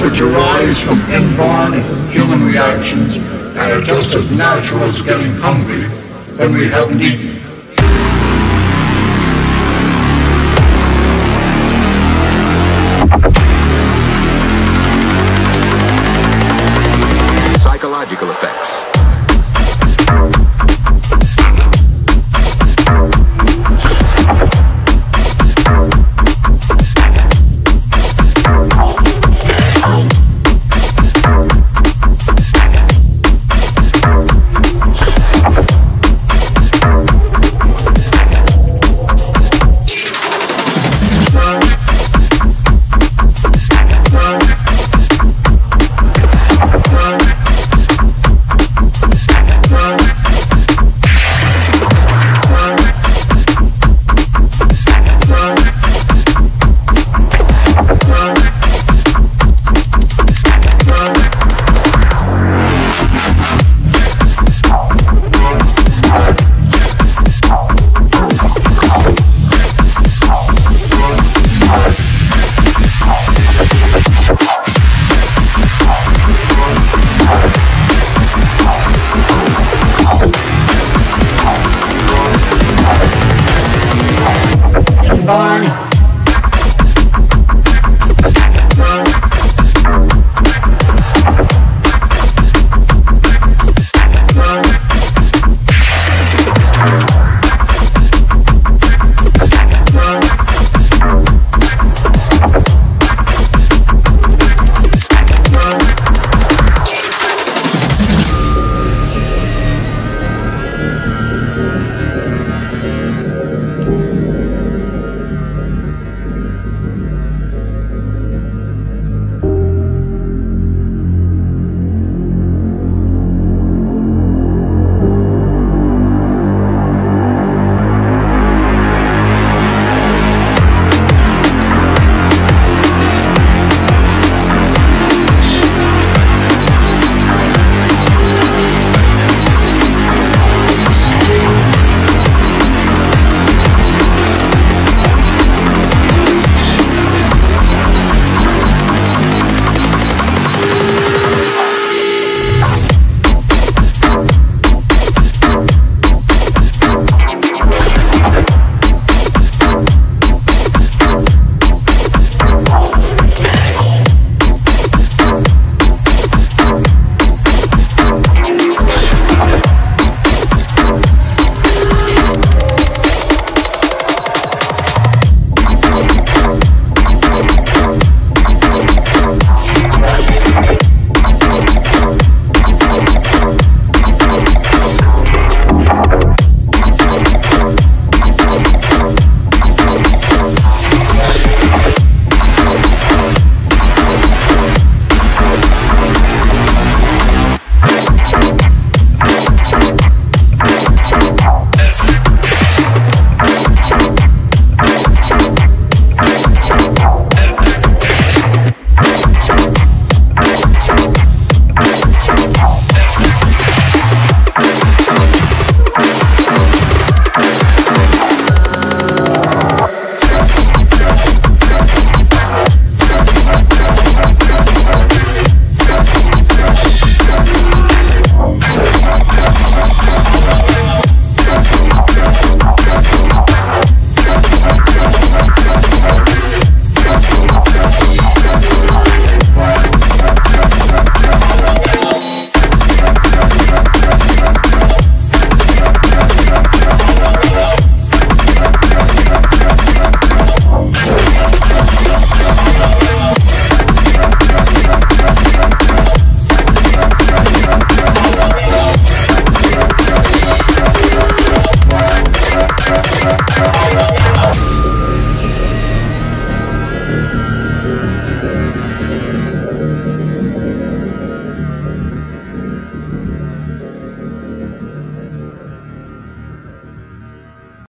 Which arise from inborn human reactions and are just as natural as getting hungry when we haven't eaten. born.